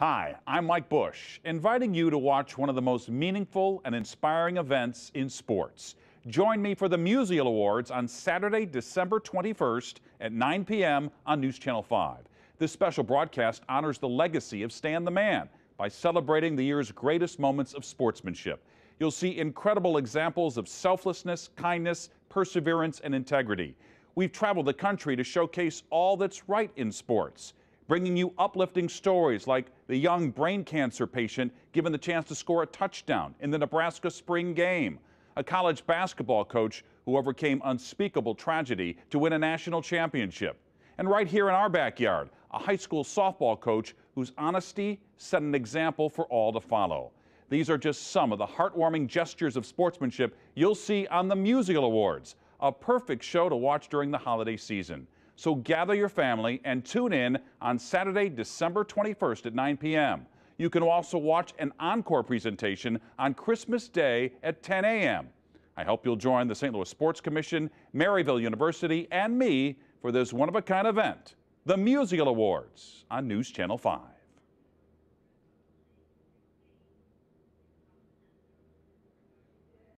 Hi, I'm Mike Bush, inviting you to watch one of the most meaningful and inspiring events in sports. Join me for the Musial Awards on Saturday, December 21st at 9 p.m. on News Channel 5. This special broadcast honors the legacy of Stan the Man by celebrating the year's greatest moments of sportsmanship. You'll see incredible examples of selflessness, kindness, perseverance, and integrity. We've traveled the country to showcase all that's right in sports, bringing you uplifting stories like the young brain cancer patient given the chance to score a touchdown in the Nebraska spring game, a college basketball coach who overcame unspeakable tragedy to win a national championship, and right here in our backyard, a high school softball coach whose honesty set an example for all to follow. These are just some of the heartwarming gestures of sportsmanship you'll see on the Musial Awards, a perfect show to watch during the holiday season. So gather your family and tune in on Saturday, December 21st at 9 p.m. You can also watch an encore presentation on Christmas Day at 10 a.m. I hope you'll join the St. Louis Sports Commission, Maryville University, and me for this one of a kind event, the Musial Awards on News Channel 5.